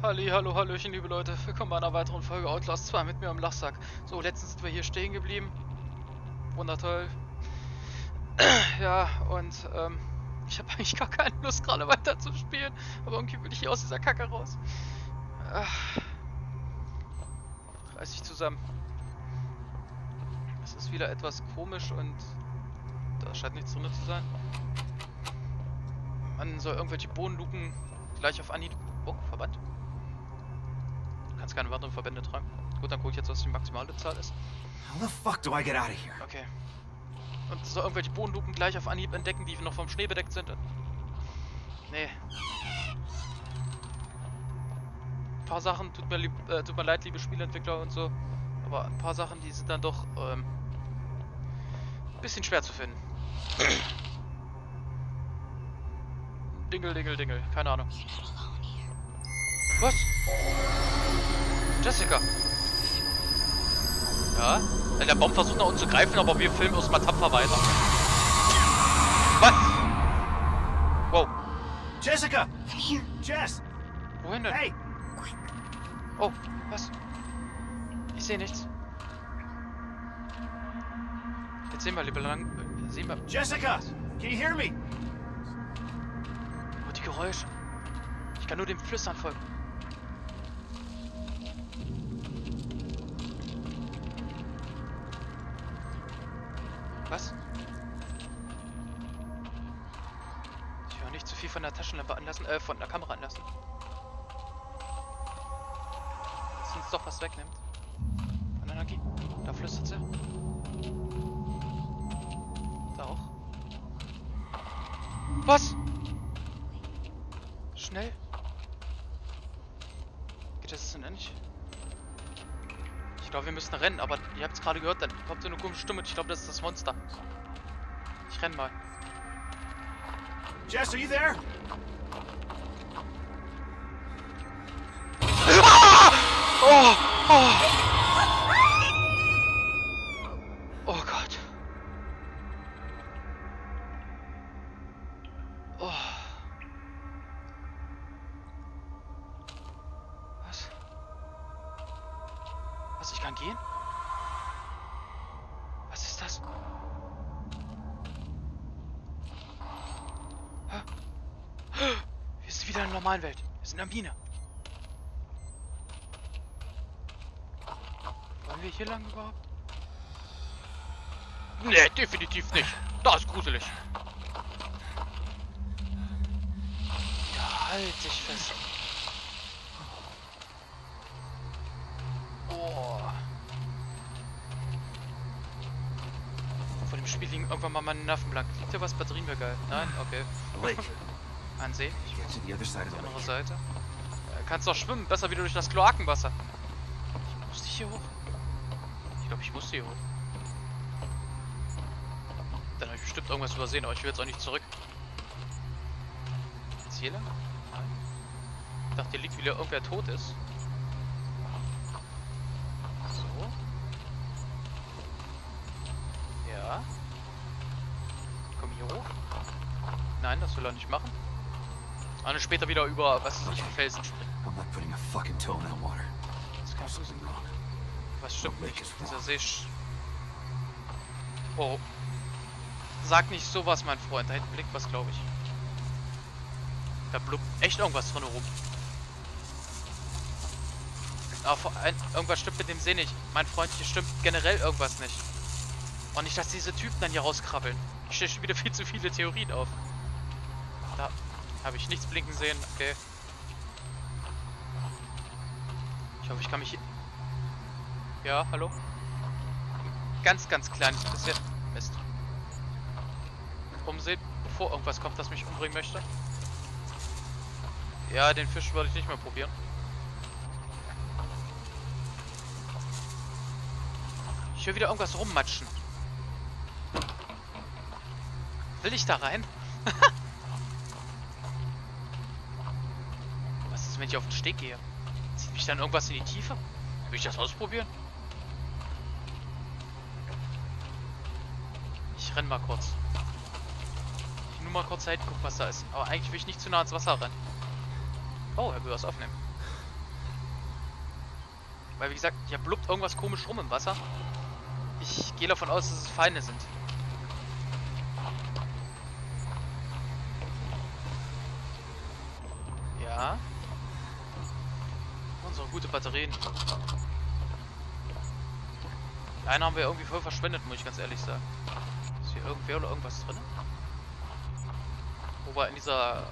Halli, hallo, hallöchen, liebe Leute. Willkommen bei einer weiteren Folge Outlast 2 mit mir am Lachsack. So, letztens sind wir hier stehen geblieben. Wundertoll. ja, und ähm, ich habe eigentlich gar keine Lust gerade weiter zu spielen. Aber irgendwie will ich hier aus dieser Kacke raus. Ach. Reiß ich zusammen. Es ist wieder etwas komisch und da scheint nichts drin zu sein. Man soll irgendwelche Bohnenluken gleich auf Anhieb... Oh, Verband. Kannst keine weiteren Verbände tragen. Gut, dann gucke ich jetzt, was die maximale Zahl ist. How the fuck do I get out of here? Okay. Und soll irgendwelche Bodenluken gleich auf Anhieb entdecken, die noch vom Schnee bedeckt sind. Nee. Ein paar Sachen, tut mir, lieb, äh, tut mir leid, liebe Spielentwickler und so. Aber ein paar Sachen, die sind dann doch ähm, ein bisschen schwer zu finden. Dingel, dingel, dingel. Keine Ahnung. Was? Jessica. Ja? Der Baum versucht nach uns zu greifen, aber wir filmen uns mal tapfer weiter. Was? Wow. Jessica! Here. Jess! Wohin denn? Hey! Oh, was? Ich sehe nichts. Jetzt sehen wir lieber lang. äh, Sehen wir. Jessica! Can you hear me? Oh, die Geräusche. Ich kann nur dem Flüstern folgen. Was? Ich höre nicht zu viel von der Taschenlampe anlassen, äh, von der Kamera anlassen. Dass uns doch was wegnimmt. Von Energie. Da flüstert sie. Da auch. Was? Schnell. Geht das denn nicht? Ich glaube, wir müssen rennen, aber ihr habt es gerade gehört, dann kommt so eine komische Stimme ich glaube, das ist das Monster. Ich renn mal. Jess, are you there? Oh! Oh! Oh kann gehen? Was ist das? Wir sind wieder in der normalen Welt. Wir sind in der Mine. Wollen wir hier lang überhaupt? Nee, definitiv nicht. Da ist gruselig. Ja, halt dich fest. Irgendwann mal meine Nerven blank. Liegt hier was? Batterien wäre geil. Nein? Okay. Lake. An See. Ich Get to the other side of die andere. Seite. Äh, kannst doch schwimmen. Besser wieder durch das Kloakenwasser. Ich muss hier hoch. Ich glaube, ich muss hier hoch. Dann habe ich bestimmt irgendwas übersehen, aber ich will jetzt auch nicht zurück. Jetzt hier lang? Nein. Ich dachte, hier liegt wieder irgendwer tot ist. Nein, das will er nicht machen. Und dann später wieder über, was ist nicht, Felsen springen. Was stimmt nicht? Dieser. See... Oh. Sag nicht sowas, mein Freund. Da hinten blinkt was, glaube ich. Da blubbt echt irgendwas drin rum. Aber allem, irgendwas stimmt mit dem See nicht. Mein Freund, hier stimmt generell irgendwas nicht. Und nicht, dass diese Typen dann hier rauskrabbeln. Ich stelle schon wieder viel zu viele Theorien auf. Da habe ich nichts blinken sehen. Okay. Ich hoffe, ich kann mich hier... Ja, hallo? Ganz, ganz klein bisschen... Mist. Umsehen, bevor irgendwas kommt, das mich umbringen möchte. Ja, den Fisch würde ich nicht mehr probieren. Ich höre wieder irgendwas rummatschen. Will ich da rein? Wenn ich auf den Steg gehe? Zieht mich dann irgendwas in die Tiefe? Will ich das ausprobieren? Ich renn mal kurz. Ich nur mal kurz Zeit gucken, was da ist. Aber eigentlich will ich nicht zu nah ans Wasser rennen. Oh, er will was aufnehmen. Weil wie gesagt, hier blubbt irgendwas komisch rum im Wasser. Ich gehe davon aus, dass es Feinde sind. Gute Batterien. Einen haben wir irgendwie voll verschwendet, muss ich ganz ehrlich sagen. Ist hier irgendwer oder irgendwas drin? Wo wir in dieser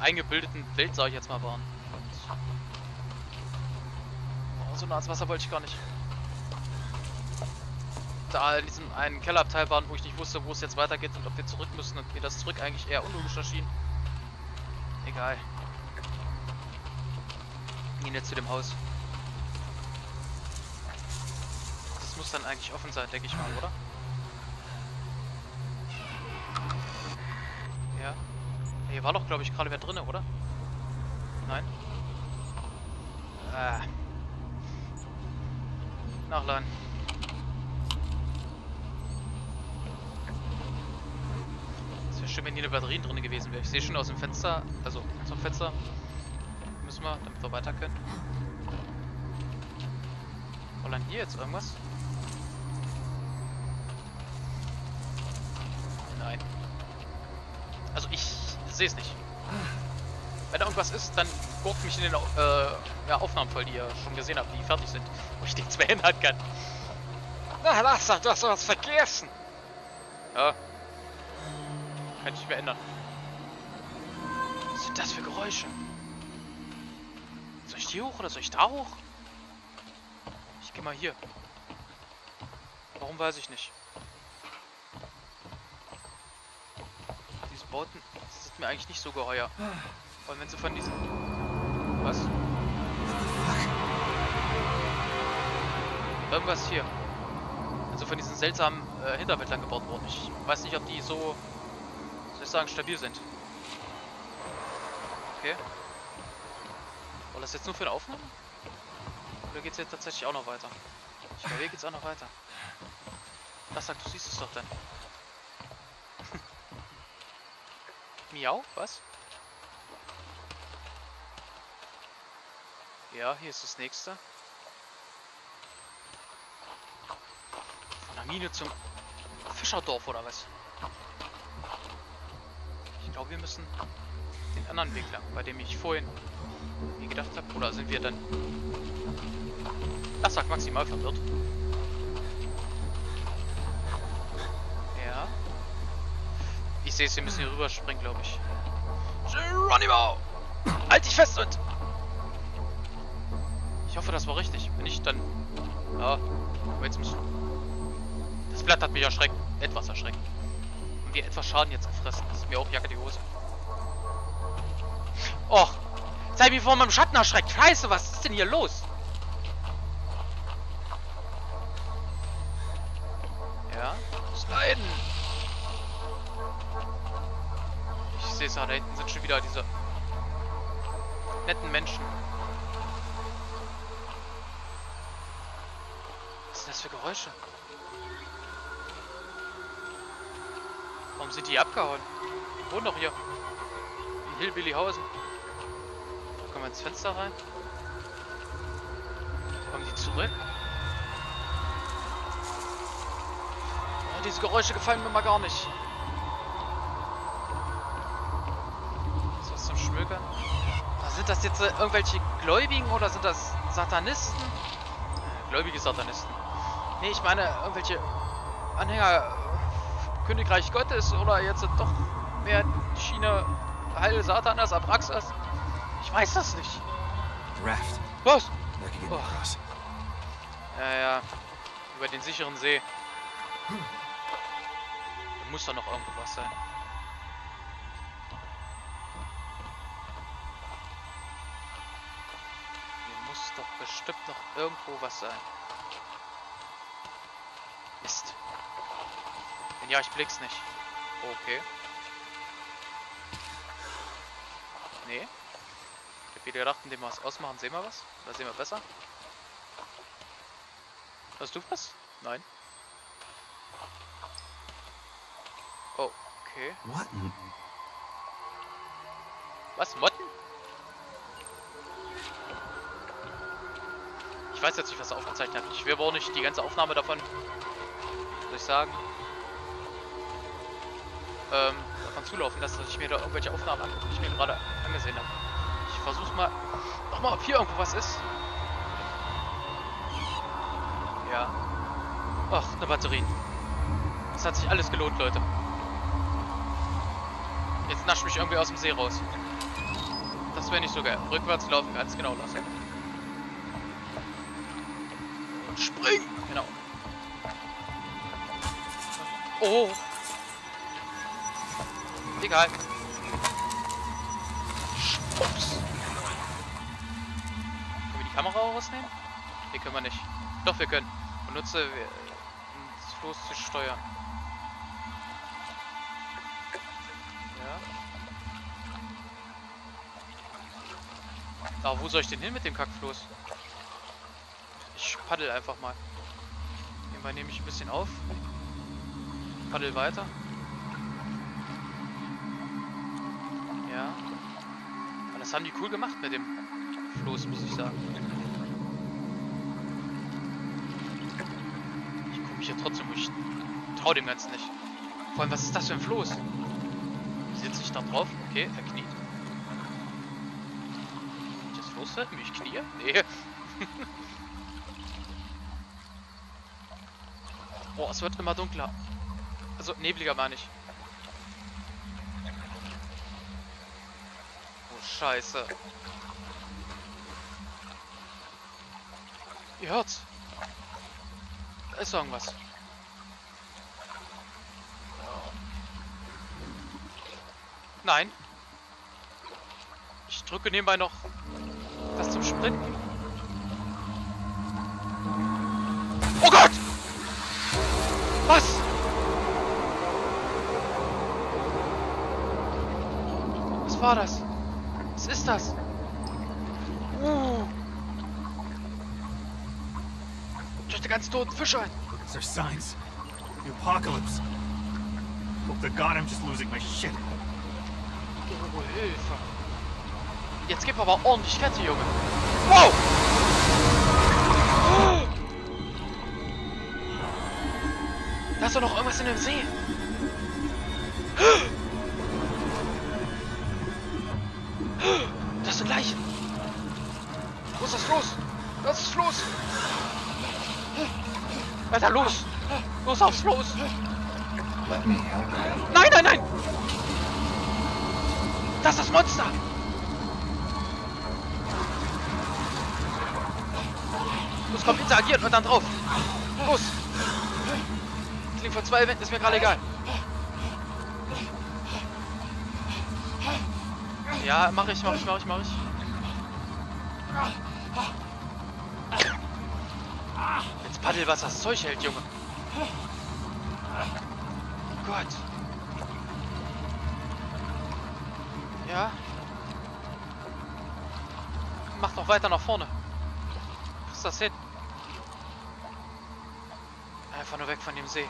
eingebildeten Welt, sage ich jetzt mal, waren. Und oh, so nah ans Wasser wollte ich gar nicht. Da in diesem einen Kellerabteil waren, wo ich nicht wusste, wo es jetzt weitergeht und ob wir zurück müssen und mir das zurück eigentlich eher unlogisch erschien. Egal. Jetzt zu dem Haus. Das muss dann eigentlich offen sein, denke ich mal, oder? Ja. Hier war doch, glaube ich, gerade wer drinne, oder? Nein? Ah. Nachladen. Es wäre schön, wenn hier eine Batterien drin gewesen wäre. Ich sehe schon aus dem Fenster, also zum Fenster müssen wir, damit wir weiter können. Wollen hier jetzt irgendwas? Nein. Also ich sehe es nicht. Wenn da irgendwas ist, dann guckt mich in den äh, ja, Aufnahmen voll, die ihr schon gesehen habt, die fertig sind, wo ich nichts mehr ändern kann. Na, lass doch, du hast was vergessen. Ja. Kann ich nicht mehr ändern. Was sind das für Geräusche? Ich hier hoch oder soll ich da hoch? Ich geh mal hier. Warum weiß ich nicht. Diese Bauten sind mir eigentlich nicht so geheuer. Und wenn sie von diesen... Was? Irgendwas hier. Also von diesen seltsamen äh, Hinterwäldlern gebaut worden. Ich weiß nicht, ob die so, soll ich sagen, stabil sind. Okay. War das jetzt nur für eine Aufnahme? Oder geht es jetzt tatsächlich auch noch weiter? Ich glaube, hier geht es auch noch weiter. Das sagt, du siehst es doch dann. Miau? Was? Ja, hier ist das nächste. Von der Mine zum Fischerdorf oder was? Ich glaube, wir müssen den anderen Weg lang, bei dem ich vorhin mir gedacht habe. Oder sind wir dann... Das sagt maximal verwirrt. Ja. Ich sehe es, wir müssen hier rüberspringen, glaube ich. Geronimo! Halt dich fest und... Ich hoffe, das war richtig. Wenn nicht, dann... Ja, aber jetzt müssen... Das Blatt hat mich erschreckt. Etwas erschreckt. Und wir etwas Schaden jetzt gefressen. Das ist mir auch Jacke die Hose. Och! Sei wie vor meinem Schatten erschreckt. Scheiße, was ist denn hier los? Ja, sliden. Ich sehe es ja, da hinten sind schon wieder diese netten Menschen. Was sind das für Geräusche? Warum sind die abgehauen? Die wohnen doch hier. In Hillbillyhausen. Kommen wir ins Fenster rein. Kommen die zurück? Oh, diese Geräusche gefallen mir mal gar nicht. Ist was zum Schmökern? Ah, sind das jetzt äh, irgendwelche Gläubigen oder sind das Satanisten? Äh, gläubige Satanisten. Nee, ich meine irgendwelche Anhänger Königreich Gottes oder jetzt doch mehr Schiene Heil Satanas, Abraxas? Ich weiß das nicht. Raft. Get Oh. Ja, ja. Über den sicheren See. Da muss doch noch irgendwo was sein. Hier muss doch bestimmt noch irgendwo was sein. Mist. Ja, ich blick's nicht. Okay. Nee. Hab wieder gedacht, indem wir es ausmachen, sehen wir was? Oder sehen wir besser? Hast du was? Nein. Okay. What? in- Was? Motten? Ich weiß jetzt nicht, was er aufgezeichnet hat. Ich will aber auch nicht die ganze Aufnahme davon, soll ich sagen, ähm, davon zulaufen lassen, dass ich mir da irgendwelche Aufnahmen angucke, die ich mir gerade angesehen habe. Ich versuche mal, nochmal, ob hier irgendwo was ist. Ja. Ach, eine Batterie. Das hat sich alles gelohnt, Leute. Jetzt nasch mich irgendwie aus dem See raus. Das wäre nicht so geil. Rückwärts laufen, ganz genau lassen. Und spring! Genau. Oh! Egal. Kamera rausnehmen? Nee, können wir nicht. Doch, wir können. Benutze, um das Floß zu steuern. Ja. Aber wo soll ich denn hin mit dem Kackfloß? Ich paddel einfach mal. Nebenbei nehme ich ein bisschen auf. Paddel weiter. Ja. Das haben die cool gemacht mit dem Floß, muss ich sagen. Ich gucke mich ja trotzdem, ich trau dem Ganzen nicht. Vor allem, was ist das für ein Floß? Sitze ich da drauf? Okay, er kniet. Das Floß halten, wie ich knie? Nee. Boah, es wird immer dunkler. Also, nebliger meine ich. Oh, scheiße. Ihr hört's. Da ist irgendwas. Nein. Ich drücke nebenbei noch das zum Sprinten. Oh Gott! Was? Was war das? Was ist das? Toten Fische ein. These are signs. The apocalypse. Hope to God I'm just losing my shit. Oh, Hilfe. Jetzt gib aber ordentlich Kette, Junge. Wow! Da ist doch noch irgendwas in dem See. Das sind Leichen. Weiter los. Los aufs you. Nein, nein, nein! Das ist das Monster! Los, komm, interagieren und dann drauf. Los! Klingt von zwei Wänden, ist mir gerade egal. Ja, mach ich, mach ich, mach ich, mach ich. Paddel, was das Zeug hält, Junge. Gott. Ja. Mach doch weiter nach vorne. Was ist das hin? Einfach nur weg von dem See.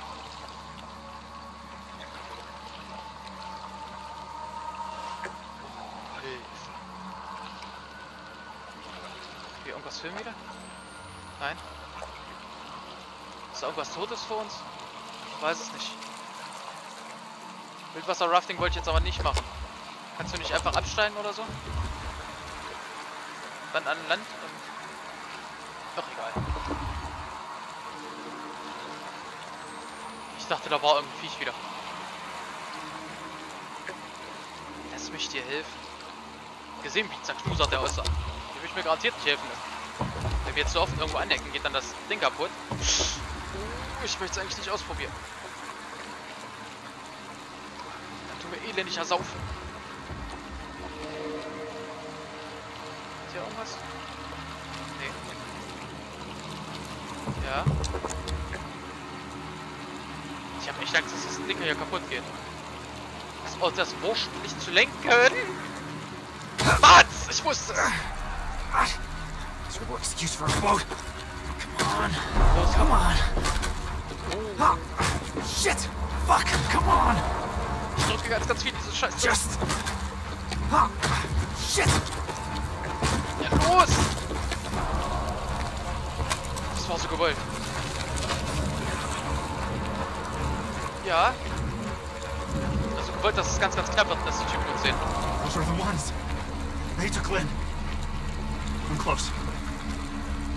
Hilfe. Hier irgendwas filmen wieder? Nein? Ist da irgendwas Totes vor uns? Ich weiß es nicht. Wildwasser-Rafting wollte ich jetzt aber nicht machen. Kannst du nicht einfach absteigen oder so? Dann an Land und... Doch egal. Ich dachte, da war irgendein Viech wieder. Lass mich dir helfen. Gesehen, wie zerknusert der aussah. Der will ich mir garantiert nicht helfen lassen. Wenn wir jetzt so oft irgendwo anecken, geht dann das Ding kaputt. Ich möchte es eigentlich nicht ausprobieren. Dann tun wir elendig ersaufen. Ist hier irgendwas? Nee. Ja. Ich habe echt Angst, dass das Ding hier kaputt geht. Ist auch das wurscht, nicht zu lenken. Was? Ich wusste es. Terrible excuse for a boat. Come on. Los, Come on. Ah, shit. Fuck. Come on. Ich drücke ganz, ganz viel dieses Scheiß. Just. Ah, shit. Ja, los! gewollt. Ja. Also gewollt, dass es ganz, ganz knapp wird, dass die Typen uns sehen. Those are the ones. They took Lynn. I'm close.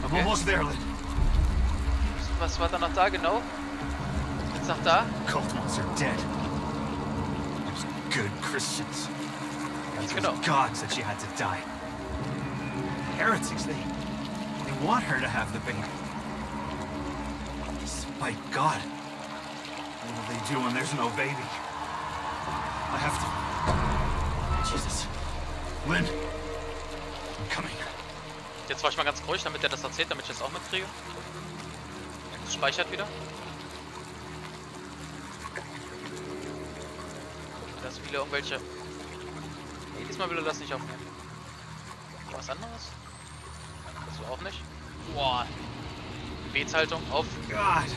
I'm Okay. almost there, Lynn. Was war da noch da genau? Da? Cult ones are dead. Those good Christians. Those gods that she had to die. Heretics, they... They want her to have the baby. Despite God. What will they do when there's no baby? I have to... Jesus. Lynn. I'm coming. Jetzt war ich mal ganz ruhig, damit der das erzählt, damit ich das auch mitkriege. Speichert wieder. Ist wieder irgendwelche. Nee, diesmal will er das nicht aufnehmen. Was anderes? So auch nicht. Boah. Gebetshaltung auf. God.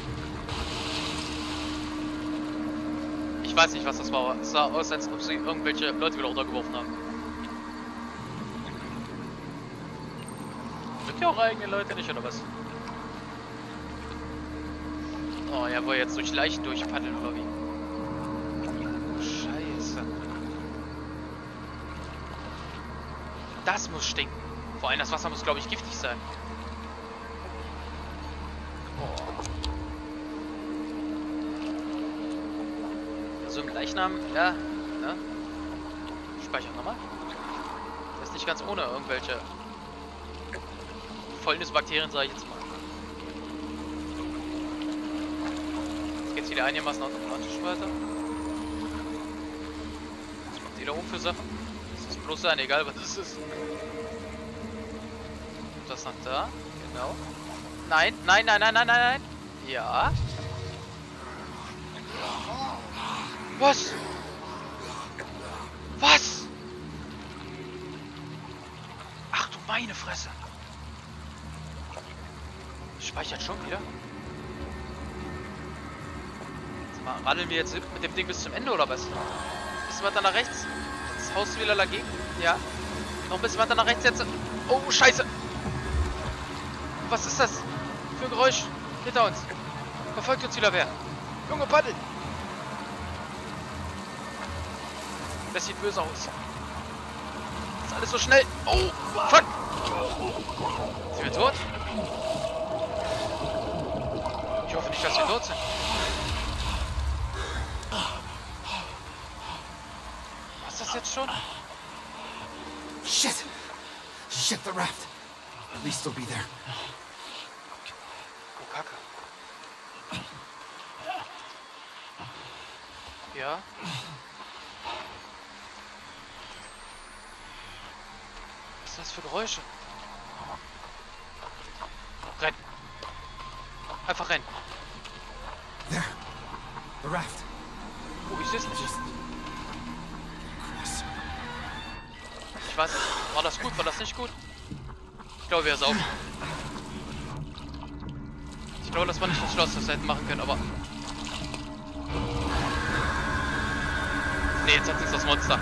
Ich weiß nicht, was das war. Es sah aus, als ob sie irgendwelche Leute wieder runtergeworfen haben. Sind ja auch eigene Leute nicht, oder was? Oh, ja, wohl jetzt durch Leichen durchpaddeln, oder wie? Scheiße. Das muss stinken. Vor allem das Wasser muss, glaube ich, giftig sein. Oh. So im Gleichnam, ja, ne? Speichern nochmal. Das ist nicht ganz ohne irgendwelche Fäulnisbakterien, sage ich jetzt mal. Jetzt geht's wieder einigermaßen automatisch weiter. Was macht die da oben für Sachen? Bloß sein, egal was das ist. Das nach da, genau. Nein, nein, nein, nein, nein, nein, nein. Ja. Was? Was? Ach du meine Fresse. Speichert schon wieder. Sag mal, radeln wir jetzt mit dem Ding bis zum Ende oder was? Bisschen weiter nach rechts. Das Haus wieder dagegen. Ja. Noch ein bisschen weiter nach rechts jetzt. Oh, scheiße. Was ist das? Für ein Geräusch. Hinter uns. Verfolgt uns wieder wer. Junge, paddel. Das sieht böse aus. Das ist alles so schnell. Oh, fuck. Sind wir tot? Ich hoffe nicht, dass wir tot sind. Ist das jetzt schon? Shit! Shit, the raft. At least they'll be there. Oh, Kacke. Ja. Was ist das für Geräusche? Rennen. Einfach rennen. There. The raft. Ich seh's nicht. Just. Ich weiß nicht. War das gut? War das nicht gut? Ich glaube, wir saufen. Ich glaube, das war nicht das Schloss, das wir hätten machen können, aber... Nee, jetzt hat uns das Monster.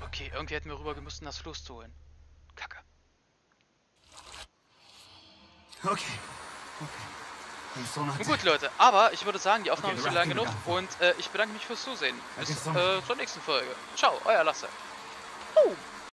Okay, irgendwie hätten wir rüber um das Floß zu holen. Kacke. Okay. Okay. Gut, Leute, aber ich würde sagen, die Aufnahme Okay, ist schon lang genug und äh, ich bedanke mich fürs Zusehen. Bis äh, zur nächsten Folge. Ciao, euer Lasse. Oh.